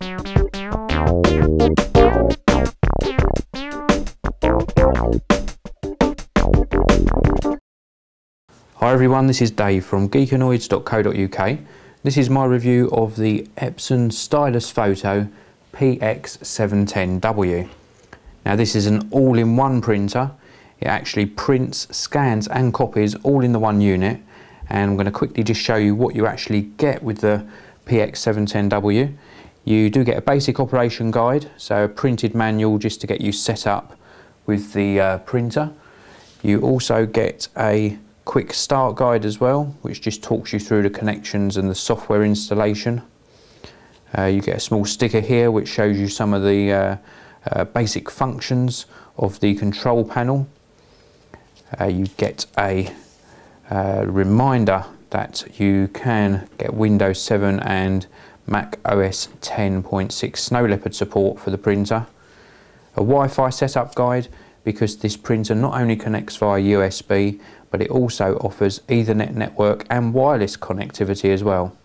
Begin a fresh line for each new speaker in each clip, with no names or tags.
Hi everyone, this is Dave from geekanoids.co.uk. This is my review of the Epson Stylus Photo PX710W. Now this is an all-in-one printer. It actually prints, scans and copies all in the one unit and I'm going to quickly just show you what you actually get with the PX710W. You do get a basic operation guide, so a printed manual just to get you set up with the uh, printer. You also get a quick start guide as well, which just talks you through the connections and the software installation. Uh, you get a small sticker here which shows you some of the uh, uh, basic functions of the control panel. Uh, you get a uh, reminder that you can get Windows 7 and Mac OS 10.6 Snow Leopard support for the printer. A Wi-Fi setup guide because this printer not only connects via USB but it also offers Ethernet network and wireless connectivity as well.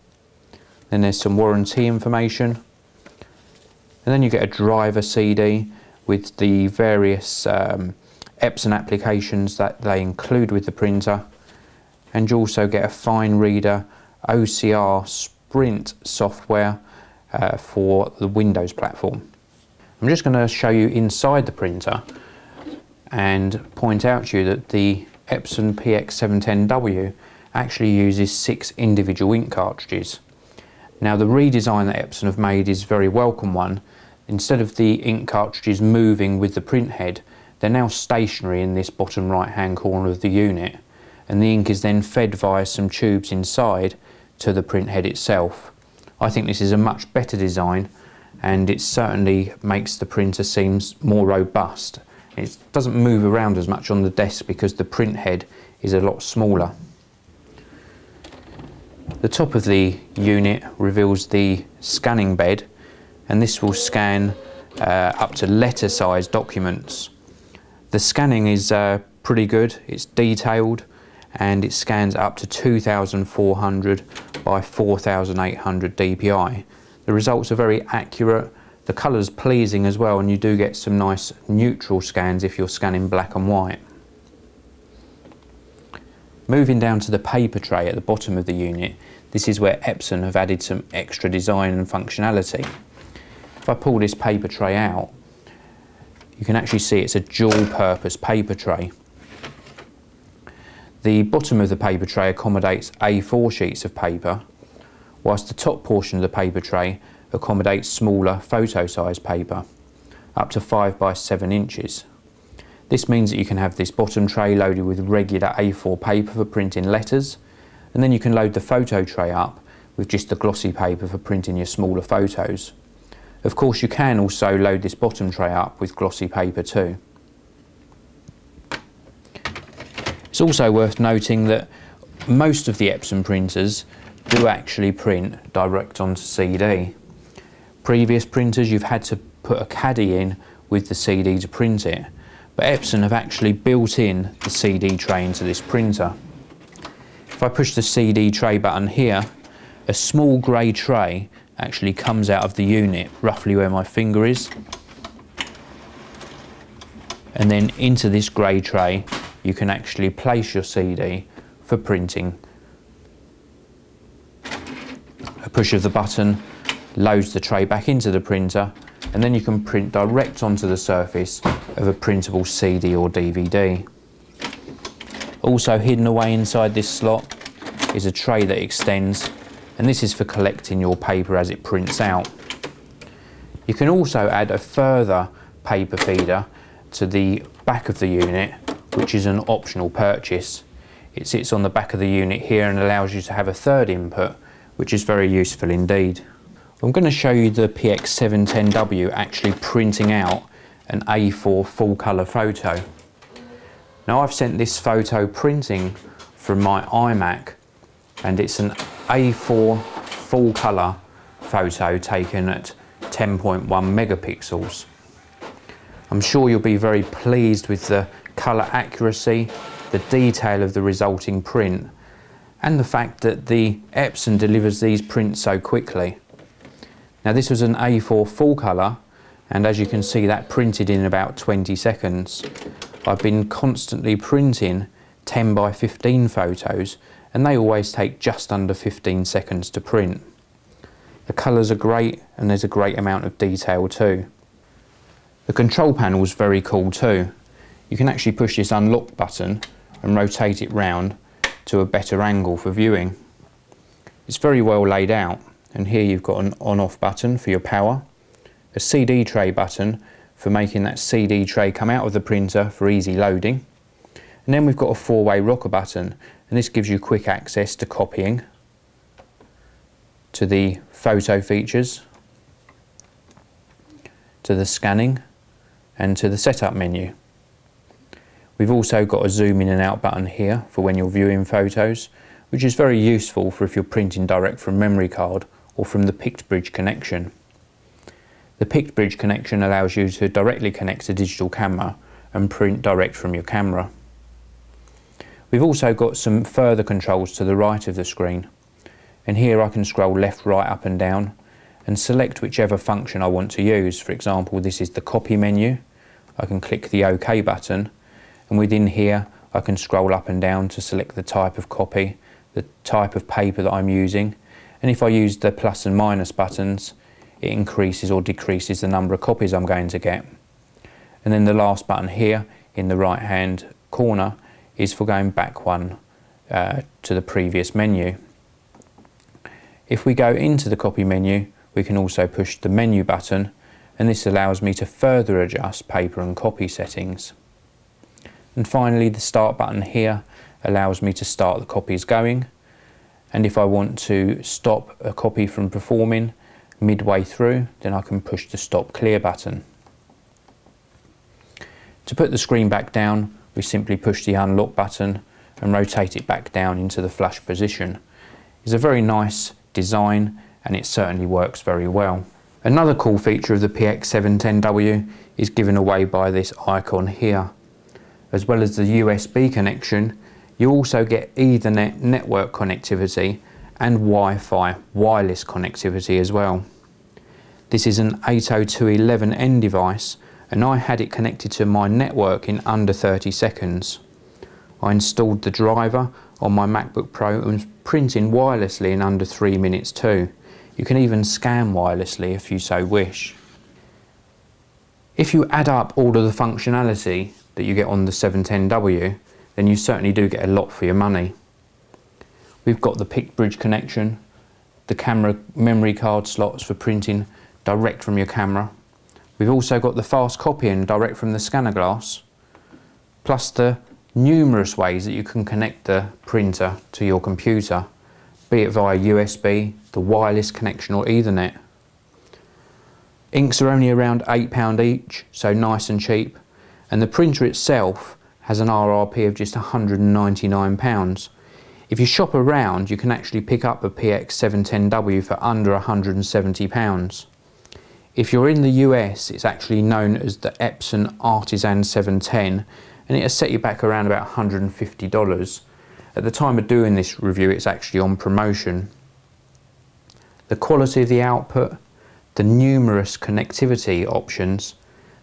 Then there's some warranty information. And then you get a driver CD with the various um, Epson applications that they include with the printer. And you also get a FineReader OCR Sprint software uh, for the Windows platform. I'm just going to show you inside the printer and point out to you that the Epson PX710W actually uses six individual ink cartridges. Now the redesign that Epson have made is a very welcome one. Instead of the ink cartridges moving with the print head, they're now stationary in this bottom right hand corner of the unit and the ink is then fed via some tubes inside to the print head itself. I think this is a much better design and it certainly makes the printer seem more robust it doesn't move around as much on the desk because the print head is a lot smaller. The top of the unit reveals the scanning bed and this will scan uh, up to letter size documents. The scanning is uh, pretty good, it's detailed and it scans up to 2400 by 4800 dpi. The results are very accurate the colour's pleasing as well and you do get some nice neutral scans if you're scanning black and white. Moving down to the paper tray at the bottom of the unit, this is where Epson have added some extra design and functionality. If I pull this paper tray out, you can actually see it's a dual purpose paper tray. The bottom of the paper tray accommodates A4 sheets of paper, whilst the top portion of the paper tray accommodates smaller photo size paper, up to 5 by 7 inches. This means that you can have this bottom tray loaded with regular A4 paper for printing letters, and then you can load the photo tray up with just the glossy paper for printing your smaller photos. Of course you can also load this bottom tray up with glossy paper too. It's also worth noting that most of the Epson printers do actually print direct onto CD. Previous printers you've had to put a caddy in with the CD to print it, but Epson have actually built in the CD tray into this printer. If I push the CD tray button here, a small grey tray actually comes out of the unit, roughly where my finger is. And then into this grey tray, you can actually place your CD for printing. A push of the button loads the tray back into the printer and then you can print direct onto the surface of a printable CD or DVD. Also hidden away inside this slot is a tray that extends and this is for collecting your paper as it prints out. You can also add a further paper feeder to the back of the unit which is an optional purchase. It sits on the back of the unit here and allows you to have a third input which is very useful indeed. I'm going to show you the PX710W actually printing out an A4 full colour photo. Now I've sent this photo printing from my iMac and it's an A4 full colour photo taken at 10.1 megapixels. I'm sure you'll be very pleased with the colour accuracy, the detail of the resulting print and the fact that the Epson delivers these prints so quickly. Now this was an A4 full colour and as you can see that printed in about 20 seconds. I've been constantly printing 10 by 15 photos and they always take just under 15 seconds to print. The colours are great and there's a great amount of detail too. The control panel is very cool too. You can actually push this unlock button and rotate it round to a better angle for viewing. It's very well laid out and here you've got an on-off button for your power, a CD tray button for making that CD tray come out of the printer for easy loading, and then we've got a four-way rocker button and this gives you quick access to copying, to the photo features, to the scanning and to the setup menu. We've also got a zoom in and out button here for when you're viewing photos, which is very useful for if you're printing direct from memory card or from the PictBridge connection. The PictBridge connection allows you to directly connect a digital camera and print direct from your camera. We've also got some further controls to the right of the screen and here I can scroll left, right, up and down and select whichever function I want to use. For example, this is the copy menu. I can click the OK button and within here I can scroll up and down to select the type of copy, the type of paper that I'm using and if I use the plus and minus buttons it increases or decreases the number of copies I'm going to get. And then the last button here in the right hand corner is for going back one uh, to the previous menu. If we go into the copy menu we can also push the menu button and this allows me to further adjust paper and copy settings. And finally the start button here allows me to start the copies going and if I want to stop a copy from performing midway through then I can push the stop clear button. To put the screen back down we simply push the unlock button and rotate it back down into the flush position. It's a very nice design and it certainly works very well. Another cool feature of the PX710W is given away by this icon here. As well as the USB connection, you also get Ethernet network connectivity and Wi-Fi wireless connectivity as well. This is an 802.11n device and I had it connected to my network in under 30 seconds. I installed the driver on my MacBook Pro and was printing wirelessly in under three minutes too. You can even scan wirelessly if you so wish. If you add up all of the functionality that you get on the 710W, then you certainly do get a lot for your money. We've got the PictBridge connection, the camera memory card slots for printing direct from your camera. We've also got the fast copying direct from the scanner glass, plus the numerous ways that you can connect the printer to your computer, be it via USB, the wireless connection or Ethernet. Inks are only around £8 each, so nice and cheap, and the printer itself has an RRP of just £199. If you shop around, you can actually pick up a PX710W for under £170. If you're in the US, it's actually known as the Epson Artisan 710 and it has set you back around about $150. At the time of doing this review, it's actually on promotion. The quality of the output, the numerous connectivity options,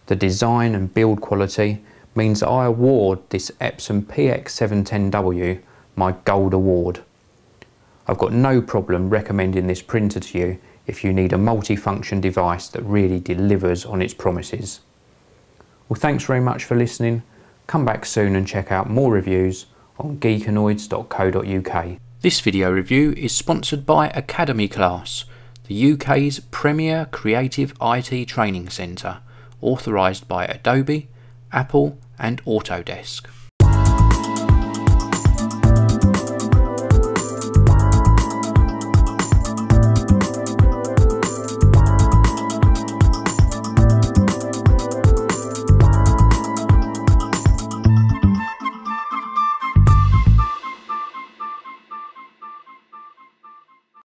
the design and build quality means I award this Epson PX710W my gold award. I've got no problem recommending this printer to you if you need a multifunction device that really delivers on its promises. Well thanks very much for listening Come back soon and check out more reviews on geekanoids.co.uk.
This video review is sponsored by Academy Class, the UK's premier creative IT training centre, authorised by Adobe, Apple and Autodesk.